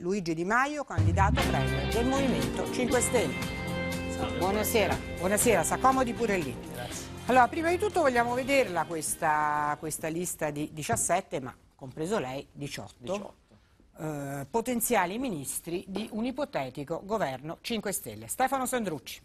Luigi Di Maio, candidato premier del Movimento 5 Stelle. Buonasera, buonasera, s'accomodi pure lì. Allora, prima di tutto vogliamo vederla questa, questa lista di 17, ma compreso lei 18, 18. eh, potenziali ministri di un ipotetico governo 5 Stelle. Stefano Sandrucci.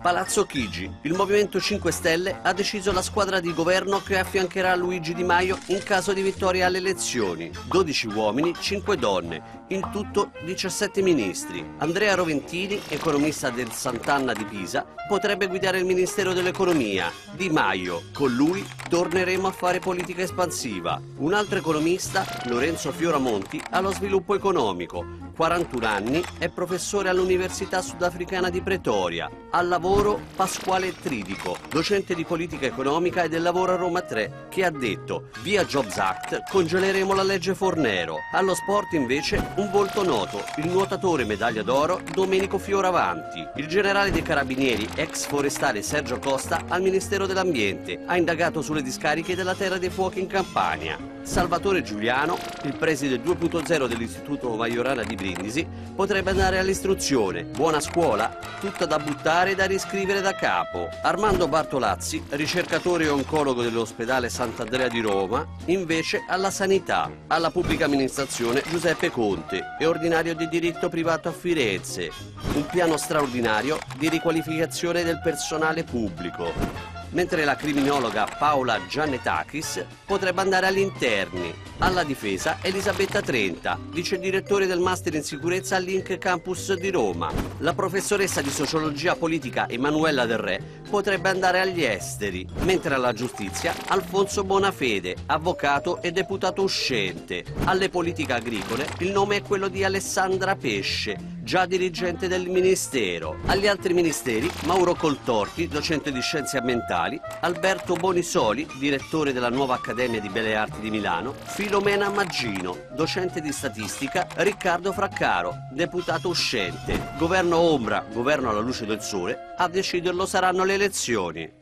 Palazzo Chigi. Il Movimento 5 Stelle ha deciso la squadra di governo che affiancherà Luigi Di Maio in caso di vittoria alle elezioni. 12 uomini, 5 donne, in tutto 17 ministri. Andrea Roventini, economista del Sant'Anna di Pisa, potrebbe guidare il Ministero dell'Economia. Di Maio, con lui torneremo a fare politica espansiva. Un altro economista, Lorenzo Fioramonti, ha lo sviluppo economico. 41 anni, è professore all'Università Sudafricana di Pretoria. Al lavoro Pasquale Tridico, docente di politica economica e del lavoro a Roma 3, che ha detto via Jobs Act congeleremo la legge Fornero. Allo sport invece un volto noto, il nuotatore medaglia d'oro Domenico Fioravanti. Il generale dei carabinieri, ex forestale Sergio Costa, al Ministero dell'Ambiente, ha indagato sulle discariche della Terra dei Fuochi in Campania. Salvatore Giuliano, il preside 2.0 dell'Istituto Majorana di Brindisi, potrebbe andare all'istruzione. Buona scuola, tutta da buttare e da riscrivere da capo. Armando Bartolazzi, ricercatore e oncologo dell'ospedale Sant'Andrea di Roma, invece alla sanità. Alla pubblica amministrazione Giuseppe Conte, è ordinario di diritto privato a Firenze. Un piano straordinario di riqualificazione del personale pubblico mentre la criminologa Paola Giannetakis potrebbe andare agli interni. Alla difesa Elisabetta Trenta, vice direttore del Master in Sicurezza all'Inc Campus di Roma. La professoressa di sociologia politica Emanuela Del Re potrebbe andare agli esteri, mentre alla giustizia Alfonso Bonafede, avvocato e deputato uscente. Alle politiche agricole il nome è quello di Alessandra Pesce, già dirigente del Ministero. Agli altri ministeri Mauro Coltorti, docente di scienze ambientali, Alberto Bonisoli, direttore della nuova Accademia di Belle Arti di Milano, Filomena Maggino, docente di statistica, Riccardo Fraccaro, deputato uscente. Governo ombra, governo alla luce del sole, a deciderlo saranno le elezioni.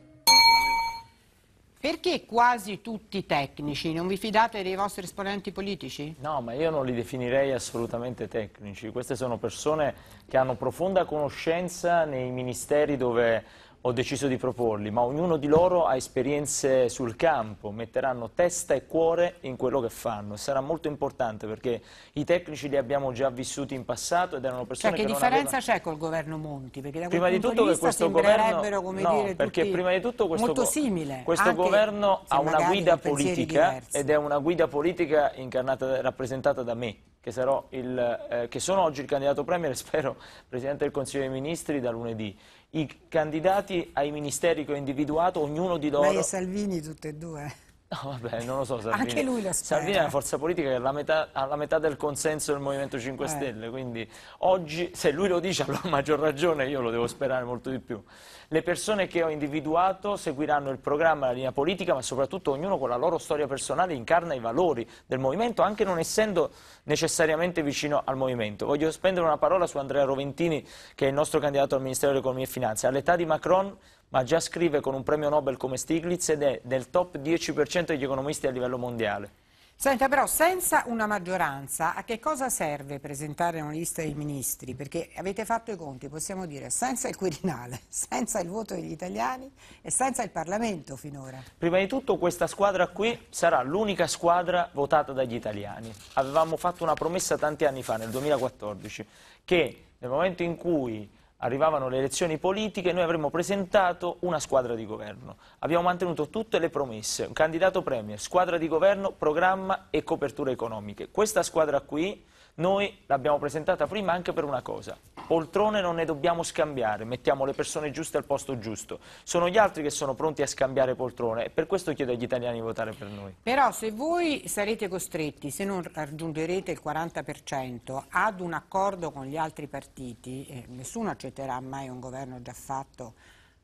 Perché quasi tutti tecnici? Non vi fidate dei vostri esponenti politici? No, ma io non li definirei assolutamente tecnici. Queste sono persone che hanno profonda conoscenza nei ministeri dove ho deciso di proporli, ma ognuno di loro ha esperienze sul campo, metteranno testa e cuore in quello che fanno. Sarà molto importante perché i tecnici li abbiamo già vissuti in passato ed erano persone cioè, che, che differenza avevano... c'è col governo Monti? Perché da prima di tutto di questo governo come no, dire, perché prima di tutto questo, molto go... simile, questo governo ha una guida politica diversi. ed è una guida politica incarnata, rappresentata da me che, sarò il, eh, che sono oggi il candidato premier e spero Presidente del Consiglio dei Ministri da lunedì. I candidati ai ministeri che ho individuato, ognuno di loro... Lei e Salvini tutte e due. No, vabbè, non lo so Salvini. Anche lui lo spera. Salvini è una forza politica che ha la metà, ha la metà del consenso del Movimento 5 Eh. Stelle, quindi oggi, se lui lo dice, allora a maggior ragione io lo devo sperare molto di più. Le persone che ho individuato seguiranno il programma, la linea politica, ma soprattutto ognuno con la loro storia personale incarna i valori del Movimento, anche non essendo necessariamente vicino al Movimento. Voglio spendere una parola su Andrea Roventini, che è il nostro candidato al Ministero dell'Economia e Finanze. All'età di Macron ma già scrive con un premio Nobel come Stiglitz ed è nel top 10% degli economisti a livello mondiale. Senta, però, senza una maggioranza, a che cosa serve presentare una lista dei ministri? Perché avete fatto i conti, possiamo dire, senza il Quirinale, senza il voto degli italiani e senza il Parlamento finora. Prima di tutto questa squadra qui sarà l'unica squadra votata dagli italiani. Avevamo fatto una promessa tanti anni fa, nel 2014, che nel momento in cui arrivavano le elezioni politiche, noi avremmo presentato una squadra di governo. Abbiamo mantenuto tutte le promesse, un candidato premier, squadra di governo, programma e coperture economiche. Questa squadra qui noi l'abbiamo presentata prima anche per una cosa. Poltrone non ne dobbiamo scambiare, mettiamo le persone giuste al posto giusto. Sono gli altri che sono pronti a scambiare poltrone e per questo chiedo agli italiani di votare per noi. Però se voi sarete costretti, se non raggiungerete il 40%, ad un accordo con gli altri partiti, eh, nessuno accetterà mai un governo già fatto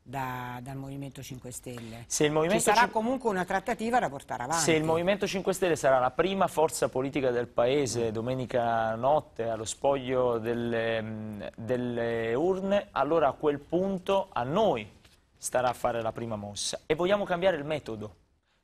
da- dal Movimento 5 Stelle. Se il Ci Movimento sarà comunque una trattativa da portare avanti. Se il Movimento 5 Stelle sarà la prima forza politica del Paese domenica notte allo spoglio delle, mh, delle urne, allora a quel punto a noi starà a fare la prima mossa. E vogliamo cambiare il metodo.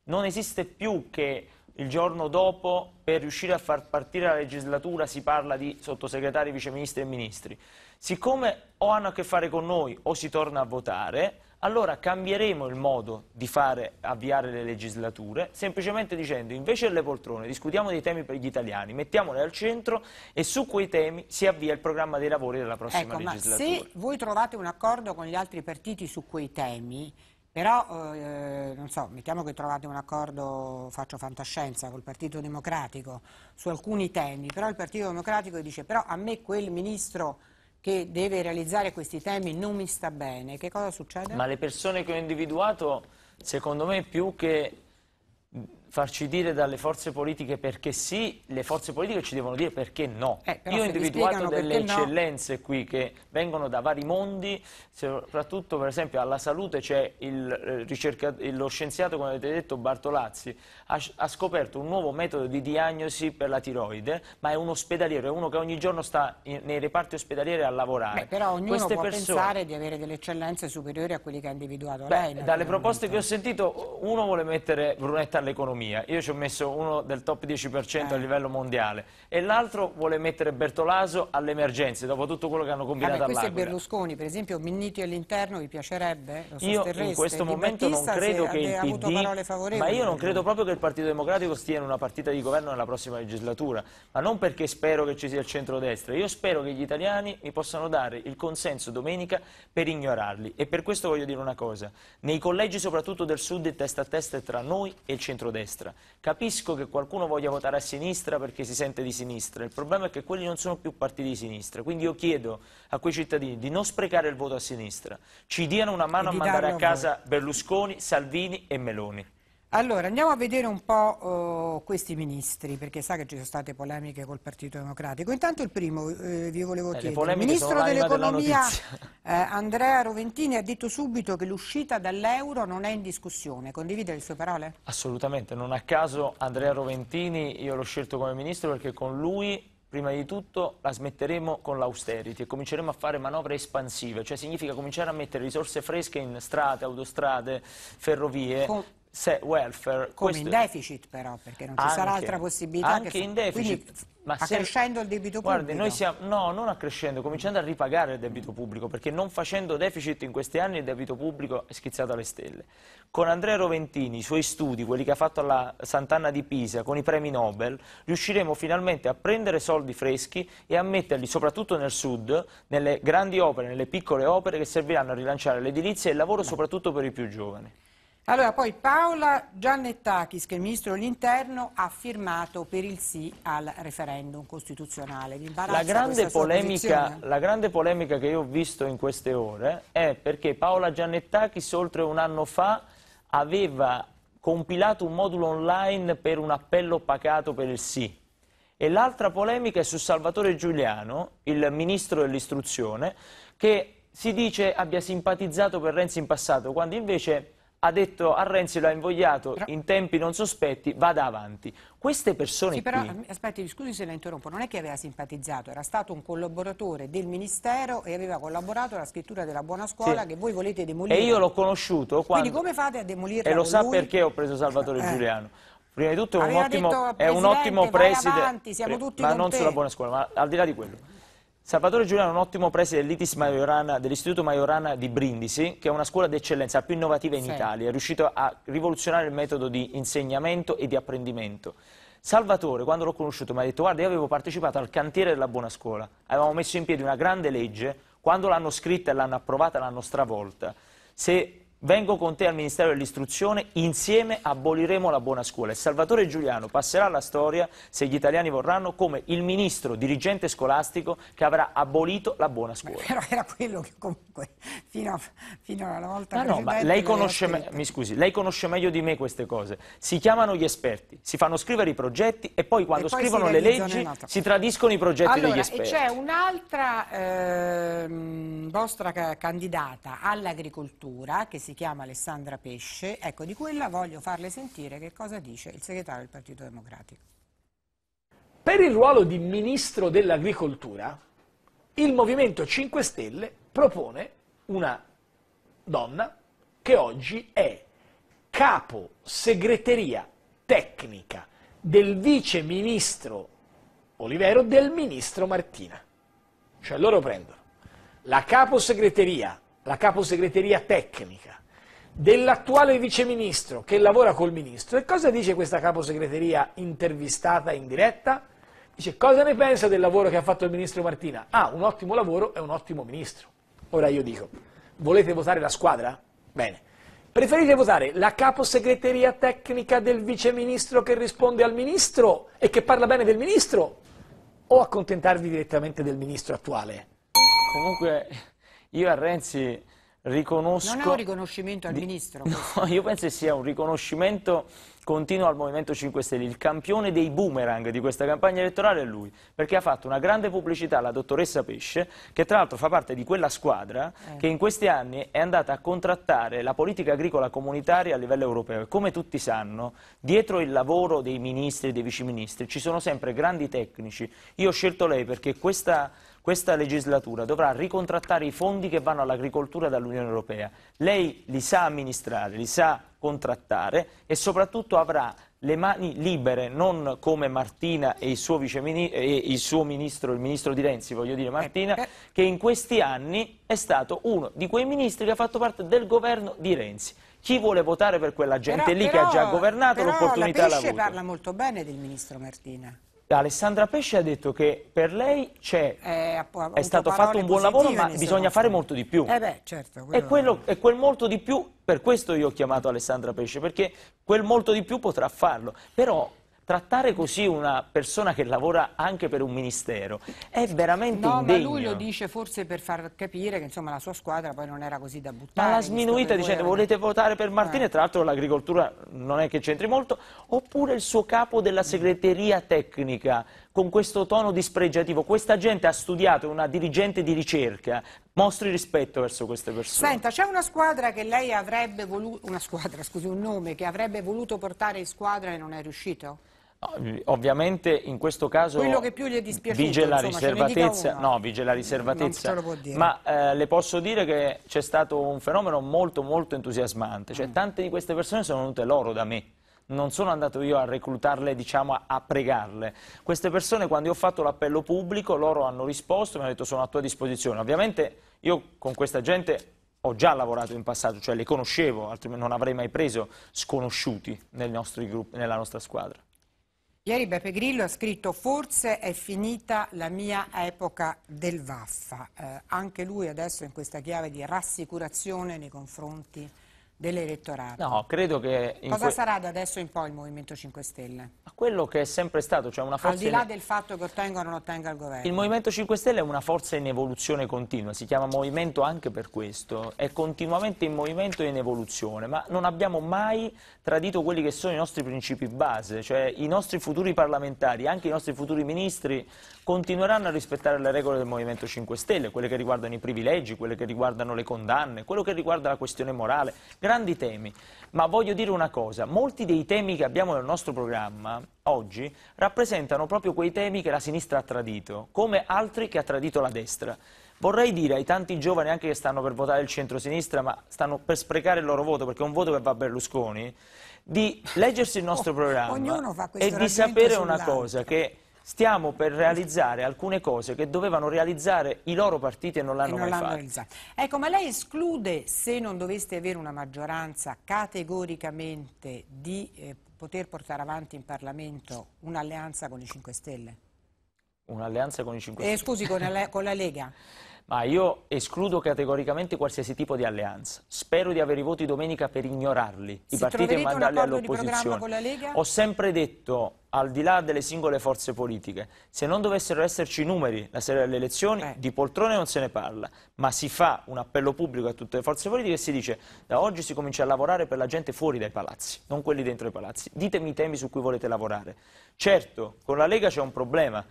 Non esiste più che il giorno dopo per riuscire a far partire la legislatura si parla di sottosegretari, viceministri e ministri. Siccome o hanno a che fare con noi o si torna a votare, allora cambieremo il modo di fare avviare le legislature, semplicemente dicendo invece delle poltrone discutiamo dei temi per gli italiani, mettiamoli al centro e su quei temi si avvia il programma dei lavori della prossima ecco, legislatura. Ma se voi trovate un accordo con gli altri partiti su quei temi, però, eh, non so, mettiamo che trovate un accordo, faccio fantascienza, col Partito Democratico su alcuni temi, però il Partito Democratico dice però a me quel ministro che deve realizzare questi temi non mi sta bene, che cosa succede? Ma le persone che ho individuato, secondo me, più che farci dire dalle forze politiche perché sì, le forze politiche ci devono dire perché no. Eh, Io ho individuato delle eccellenze no... qui che vengono da vari mondi, soprattutto per esempio alla salute c'è eh, lo scienziato, come avete detto, Bartolazzi, ha, ha, scoperto un nuovo metodo di diagnosi per la tiroide, ma è un ospedaliero, è uno che ogni giorno sta in, nei reparti ospedalieri a lavorare. Beh, però ognuno Queste può persone... pensare di avere delle eccellenze superiori a quelli che ha individuato Beh, lei. Dalle proposte che ho sentito, uno vuole mettere Brunetta all'economia, economia, io ci ho messo uno del top 10% eh. a livello mondiale e l'altro vuole mettere Bertolaso alle emergenze dopo tutto quello che hanno combinato all'Aquila. questo è Berlusconi, per esempio Minniti all'interno vi piacerebbe? io in questo Di momento Battista non credo che il PD, ma io non credo proprio che il Partito Democratico stia in una partita di governo nella prossima legislatura, ma non perché spero che ci sia il centrodestra, io spero che gli italiani mi possano dare il consenso domenica per ignorarli e per questo voglio dire una cosa, nei collegi soprattutto del sud il testa a testa è tra noi e il centrodestra destra. Capisco che qualcuno voglia votare a sinistra perché si sente di sinistra, il problema è che quelli non sono più partiti di sinistra, quindi io chiedo a quei cittadini di non sprecare il voto a sinistra, ci diano una mano a mandare a casa Berlusconi, Salvini e Meloni. Allora, andiamo a vedere un po' questi ministri, perché sa che ci sono state polemiche col Partito Democratico. Intanto il primo, eh, vi volevo eh, chiedere, il Ministro dell'Economia eh, Andrea Roventini ha detto subito che l'uscita dall'euro non è in discussione. Condivide le sue parole? Assolutamente, non a caso Andrea Roventini io l'ho scelto come Ministro perché con lui prima di tutto la smetteremo con l'austerity e cominceremo a fare manovre espansive, cioè significa cominciare a mettere risorse fresche in strade, autostrade, ferrovie, con se welfare... Come in deficit però, perché non ci anche, sarà altra possibilità anche che... in deficit. Quindi, ma accrescendo se... il debito Guardi, pubblico? Noi siamo... No, non accrescendo, cominciando a ripagare il debito pubblico, perché non facendo deficit in questi anni il debito pubblico è schizzato alle stelle. Con Andrea Roventini, i suoi studi, quelli che ha fatto alla Sant'Anna di Pisa, con i premi Nobel, riusciremo finalmente a prendere soldi freschi e a metterli soprattutto nel sud, nelle grandi opere, nelle piccole opere che serviranno a rilanciare l'edilizia e il lavoro soprattutto per i più giovani. Allora, poi Paola Giannettakis, che è il Ministro dell'Interno, ha firmato per il sì al referendum costituzionale. La grande, polemica, la grande, polemica, che io ho visto in queste ore è perché Paola Giannettakis oltre un anno fa aveva compilato un modulo online per un appello pacato per il sì. E l'altra polemica è su Salvatore Giuliano, il Ministro dell'Istruzione, che si dice abbia simpatizzato per Renzi in passato, quando invece ha detto a Renzi, l'ha invogliato però... in tempi non sospetti, vada avanti. Queste persone sì, però, qui... aspetti, scusi se la interrompo, non è che aveva simpatizzato, era stato un collaboratore del Ministero e aveva collaborato alla scrittura della buona scuola sì. che voi volete demolire. E io l'ho conosciuto quando... Quindi come fate a demolirla E lo sa lui? perché ho preso Salvatore eh. Giuliano. Prima di tutto è un ottimo, è un ottimo preside, ma non sulla buona scuola, ma al di là di quello. Salvatore Giuliano è un ottimo preside dell'Istituto Majorana di Brindisi, che è una scuola d'eccellenza, la più innovativa in sì. Italia, è riuscito a rivoluzionare il metodo di insegnamento e di apprendimento. Salvatore, quando l'ho conosciuto, mi ha detto guarda, io avevo partecipato al cantiere della buona scuola, avevamo messo in piedi una grande legge, quando l'hanno scritta e l'hanno approvata l'hanno stravolta. Se Vengo con te al Ministero dell'Istruzione, insieme aboliremo la buona scuola e Salvatore Giuliano passerà alla storia, se gli italiani vorranno, come il ministro dirigente scolastico che avrà abolito la buona scuola. Però era quello che comunque fino, a, fino alla volta ma no, ma lei conosce, me, mi scusi, lei conosce meglio di me queste cose. Si chiamano gli esperti, si fanno scrivere i progetti e poi quando e poi scrivono le leggi si tradiscono i progetti allora, degli esperti. C'è un'altra eh, vostra candidata all'agricoltura che si si chiama Alessandra Pesce, ecco di quella voglio farle sentire che cosa dice il segretario del Partito Democratico. Per il ruolo di Ministro dell'Agricoltura, il Movimento 5 Stelle propone una donna che oggi è capo segreteria tecnica del vice ministro Olivero del ministro Martina. Cioè loro prendono la caposegreteria, la caposegreteria tecnica dell'attuale viceministro che lavora col ministro. E cosa dice questa caposegreteria intervistata in diretta? Dice cosa ne pensa del lavoro che ha fatto il ministro Martina? Ah, un ottimo lavoro e un ottimo ministro. Ora io dico, volete votare la squadra? Bene. Preferite votare la caposegreteria tecnica del viceministro che risponde al ministro e che parla bene del ministro? O accontentarvi direttamente del ministro attuale? Comunque io a Renzi riconosco... Non è un riconoscimento al di... ministro. No, io penso che sia un riconoscimento continuo al Movimento 5 Stelle. Il campione dei boomerang di questa campagna elettorale è lui, perché ha fatto una grande pubblicità alla dottoressa Pesce, che tra l'altro fa parte di quella squadra eh. che in questi anni è andata a contrattare la politica agricola comunitaria a livello europeo. E come tutti sanno, dietro il lavoro dei ministri e dei viceministri ci sono sempre grandi tecnici. Io ho scelto lei perché questa questa legislatura dovrà ricontrattare i fondi che vanno all'agricoltura dall'Unione Europea. Lei li sa amministrare, li sa contrattare e soprattutto avrà le mani libere, non come Martina e il suo, e il suo ministro, il ministro di Renzi, voglio dire Martina, eh, eh. che in questi anni è stato uno di quei ministri che ha fatto parte del governo di Renzi. Chi vuole votare per quella gente però, lì però, che ha già governato l'opportunità l'ha avuta. parla molto bene del ministro Martina. Alessandra Pesce ha detto che per lei eh, è stato fatto un buon lavoro ma bisogna fare molto di più. Eh beh, certo, quello... e, quello, e, quel molto di più, per questo io ho chiamato Alessandra Pesce, perché quel molto di più potrà farlo. Però trattare così una persona che lavora anche per un ministero è veramente no, indegno. No, ma lui lo dice forse per far capire che insomma, la sua squadra poi non era così da buttare. Ma l'ha sminuita dicendo volete votare per Martini, eh. tra l'altro l'agricoltura non è che c'entri molto, oppure il suo capo della segreteria tecnica con questo tono dispregiativo. Questa gente ha studiato, è una dirigente di ricerca, mostri rispetto verso queste persone. Senta, c'è una squadra che lei avrebbe voluto, una squadra, scusi, un nome che avrebbe voluto portare in squadra e non è riuscito? Ovviamente in questo caso vige la riservatezza, no, vige la riservatezza ma eh, le posso dire che c'è stato un fenomeno molto molto entusiasmante, cioè mm. tante di queste persone sono venute loro da me, non sono andato io a reclutarle, diciamo, a, a pregarle. Queste persone quando io ho fatto l'appello pubblico loro hanno risposto e mi hanno detto sono a tua disposizione. Ovviamente io con questa gente ho già lavorato in passato, cioè le conoscevo, altrimenti non avrei mai preso sconosciuti gruppi, nella nostra squadra. Ieri Beppe Grillo ha scritto forse è finita la mia epoca del vaffa, eh, anche lui adesso in questa chiave di rassicurazione nei confronti dell'elettorato. No, credo che... Cosa sarà da adesso in poi il Movimento 5 Stelle? Quello che è sempre stato, cioè una forza... Al di là del fatto che ottenga o non ottenga il governo. Il Movimento 5 Stelle è una forza in evoluzione continua, si chiama movimento anche per questo, è continuamente in movimento e in evoluzione, ma non abbiamo mai tradito quelli che sono i nostri principi base, cioè i nostri futuri parlamentari, anche i nostri futuri ministri continueranno a rispettare le regole del Movimento 5 Stelle, quelle che riguardano i privilegi, quelle che riguardano le condanne, quello che riguarda la questione morale, grandi temi. Ma voglio dire una cosa, molti dei temi che abbiamo nel nostro programma oggi rappresentano proprio quei temi che la sinistra ha tradito, come altri che ha tradito la destra. Vorrei dire ai tanti giovani anche che stanno per votare il centro-sinistra, ma stanno per sprecare il loro voto perché è un voto che va a Berlusconi, di leggersi il nostro oh, programma e di sapere una cosa, che stiamo per realizzare alcune cose che dovevano realizzare i loro partiti e non l'hanno mai fatto. Ecco, ma lei esclude, se non doveste avere una maggioranza, categoricamente di eh, poter portare avanti in Parlamento un'alleanza con i 5 Stelle? Un'alleanza con i 5 Stelle? Eh, scusi, con la, con la Lega? Ma io escludo categoricamente qualsiasi tipo di alleanza. Spero di avere i voti domenica per ignorarli, i si partiti e mandarli all'opposizione. Ho sempre detto, al di là delle singole forze politiche, se non dovessero esserci numeri la sera delle elezioni, eh. di poltrone non se ne parla, ma si fa un appello pubblico a tutte le forze politiche e si dice da oggi si comincia a lavorare per la gente fuori dai palazzi, non quelli dentro i palazzi. Ditemi i temi su cui volete lavorare. Certo, con la Lega c'è un problema.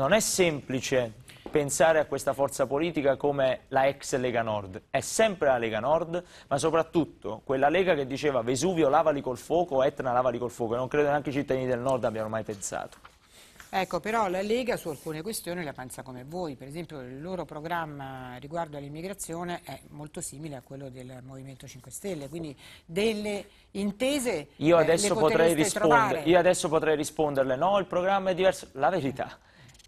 Non è semplice pensare a questa forza politica come la ex Lega Nord. È sempre la Lega Nord, ma soprattutto quella Lega che diceva Vesuvio lavali col fuoco, Etna lavali col fuoco, e non credo neanche i cittadini del Nord abbiano mai pensato. Ecco, però la Lega su alcune questioni la pensa come voi, per esempio il loro programma riguardo all'immigrazione è molto simile a quello del Movimento 5 Stelle, quindi delle intese io eh, adesso, le potrei rispondere, io adesso potrei risponderle, no, il programma è diverso. La verità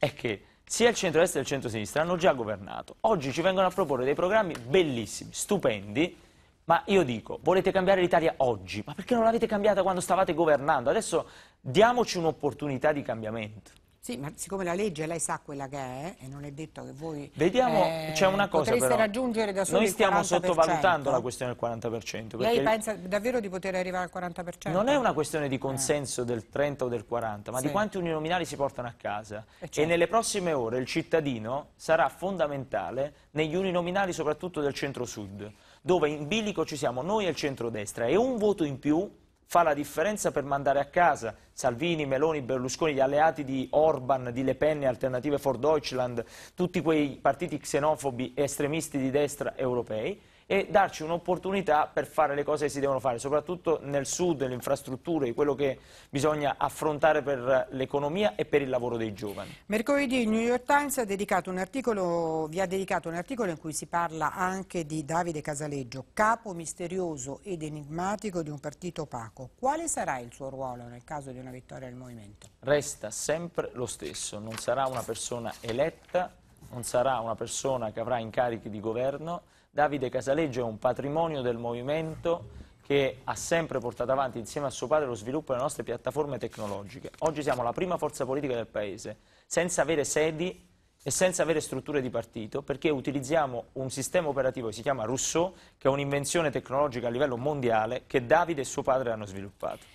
è che sia il centro-destra che il centro-sinistra hanno già governato. Oggi ci vengono a proporre dei programmi bellissimi, stupendi, ma io dico, volete cambiare l'Italia oggi? Ma perché non l'avete cambiata quando stavate governando? Adesso diamoci un'opportunità di cambiamento. Sì, ma siccome la legge lei sa quella che è e non è detto che voi Vediamo, eh, c'è una cosa potreste però, raggiungere da soli noi stiamo il 40%. sottovalutando la questione del 40%. Lei pensa davvero di poter arrivare al 40%? Non è una questione di consenso del 30 o del 40, ma Sì. di quanti uninominali si portano a casa. Eh, E certo. nelle prossime ore il cittadino sarà fondamentale negli uninominali soprattutto del centro-sud, dove in bilico ci siamo noi e il centro-destra e un voto in più fa la differenza per mandare a casa Salvini, Meloni, Berlusconi, gli alleati di Orban, di Le Pen Alternative for Deutschland, tutti quei partiti xenofobi e estremisti di destra europei e darci un'opportunità per fare le cose che si devono fare, soprattutto nel sud, nelle infrastrutture, quello che bisogna affrontare per l'economia e per il lavoro dei giovani. Mercoledì il New York Times ha dedicato un articolo, vi ha dedicato un articolo in cui si parla anche di Davide Casaleggio, capo misterioso ed enigmatico di un partito opaco. Quale sarà il suo ruolo nel caso di una vittoria del Movimento? Resta sempre lo stesso, non sarà una persona eletta, non sarà una persona che avrà incarichi di governo. Davide Casaleggio è un patrimonio del movimento che ha sempre portato avanti insieme a suo padre lo sviluppo delle nostre piattaforme tecnologiche. Oggi siamo la prima forza politica del Paese, senza avere sedi e senza avere strutture di partito, perché utilizziamo un sistema operativo che si chiama Rousseau, che è un'invenzione tecnologica a livello mondiale che Davide e suo padre hanno sviluppato.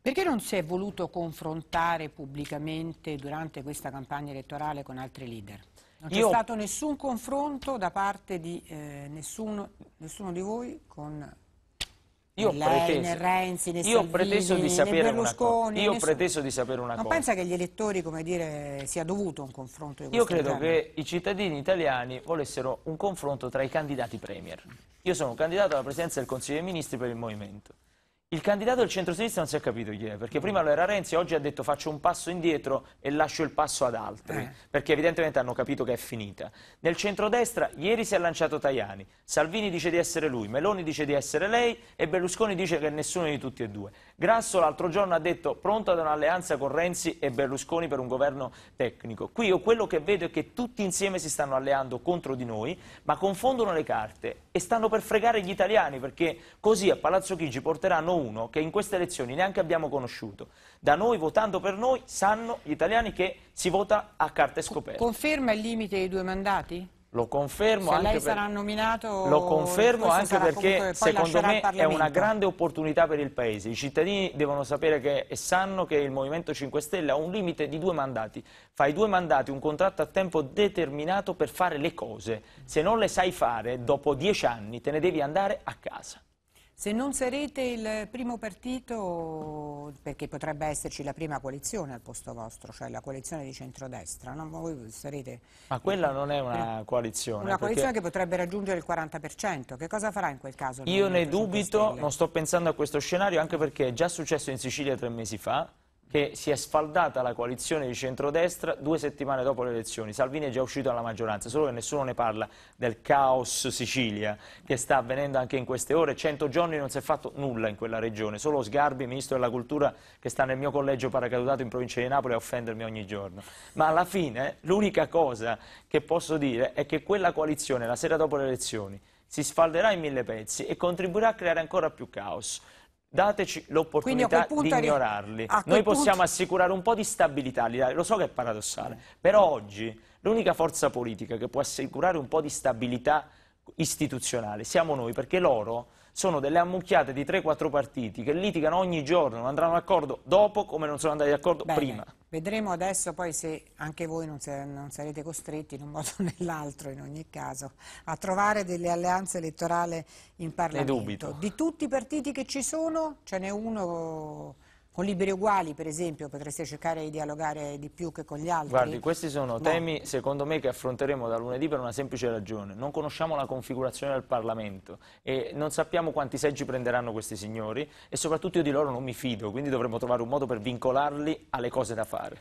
Perché non si è voluto confrontare pubblicamente durante questa campagna elettorale con altri leader? Non c'è Io- stato nessun confronto da parte di eh, nessuno, nessuno di voi con Io lei, preteso- Renzi, né io ho Salvini, preteso di né sapere una Berlusconi. Io nessuno. preteso di sapere una Non cosa. pensa che gli elettori, come dire, sia dovuto un confronto di Io credo genere? che i cittadini italiani volessero un confronto tra i candidati premier. Io sono candidato alla presidenza del Consiglio dei Ministri per il Movimento. Il candidato del centro-sinistra non si è capito chi è, perché prima lo era Renzi, oggi ha detto faccio un passo indietro e lascio il passo ad altri, Eh. perché evidentemente hanno capito che è finita. Nel centrodestra ieri si è lanciato Tajani, Salvini dice di essere lui, Meloni dice di essere lei e Berlusconi dice che è nessuno di tutti e due. Grasso l'altro giorno ha detto pronto ad un'alleanza con Renzi e Berlusconi per un governo tecnico. Qui io quello che vedo è che tutti insieme si stanno alleando contro di noi, ma confondono le carte e stanno per fregare gli italiani, perché così a Palazzo Chigi porteranno uno che in queste elezioni neanche abbiamo conosciuto. Da noi, votando per noi, sanno gli italiani che si vota a carte scoperte. Conferma il limite dei due mandati? Lo confermo Se anche lei per- sarà nominato... Lo confermo anche perché secondo me è una grande opportunità per il Paese. I cittadini devono sapere che, e sanno che il Movimento 5 Stelle ha un limite di due mandati. Fai due mandati, un contratto a tempo determinato per fare le cose. Se non le sai fare, dopo dieci anni te ne devi andare a casa. Se non sarete il primo partito, perché potrebbe esserci la prima coalizione al posto vostro, cioè la coalizione di centrodestra, no? Ma voi sarete Ma quella non è una coalizione. una coalizione che potrebbe raggiungere il 40%. Che cosa farà in quel caso? Io ne Movimento 5 dubito, non sto pensando a questo scenario, anche perché è già successo in Sicilia tre mesi fa, che si è sfaldata la coalizione di centrodestra due settimane dopo le elezioni. Salvini è già uscito dalla maggioranza, solo che nessuno ne parla del caos Sicilia che sta avvenendo anche in queste ore. 100 giorni non si è fatto nulla in quella regione, solo Sgarbi, ministro della cultura, che sta nel mio collegio paracadutato in provincia di Napoli a offendermi ogni giorno. Ma alla fine l'unica cosa che posso dire è che quella coalizione la sera dopo le elezioni si sfalderà in mille pezzi e contribuirà a creare ancora più caos. Dateci l'opportunità di ignorarli. Noi possiamo punto- assicurare un po' di stabilità all'Italia, lo so che è paradossale, però oggi l'unica forza politica che può assicurare un po' di stabilità istituzionale siamo noi, perché loro sono delle ammucchiate di 3-4 partiti che litigano ogni giorno, non andranno d'accordo dopo come non sono andati d'accordo prima. Vedremo adesso poi se anche voi non, se- non sarete costretti in un modo o nell'altro, in ogni caso, a trovare delle alleanze elettorali in Parlamento. dubito. Di tutti i partiti che ci sono, ce n'è uno con liberi uguali, per esempio, potreste cercare di dialogare di più che con gli altri? Guardi, questi sono No. temi, secondo me, che affronteremo da lunedì per una semplice ragione. Non conosciamo la configurazione del Parlamento e non sappiamo quanti seggi prenderanno questi signori e soprattutto io di loro non mi fido, quindi dovremo trovare un modo per vincolarli alle cose da fare.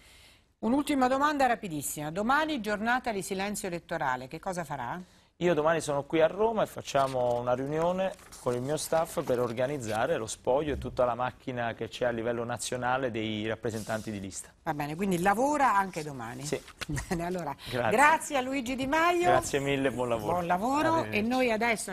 Un'ultima domanda rapidissima. Domani giornata di silenzio elettorale, che cosa farà? Io domani sono qui a Roma e facciamo una riunione con il mio staff per organizzare lo spoglio e tutta la macchina che c'è a livello nazionale dei rappresentanti di lista. Va bene, quindi lavora anche domani. Sì. Bene, allora, Grazie. grazie a Luigi Di Maio. Grazie mille, buon lavoro. Buon lavoro e noi adesso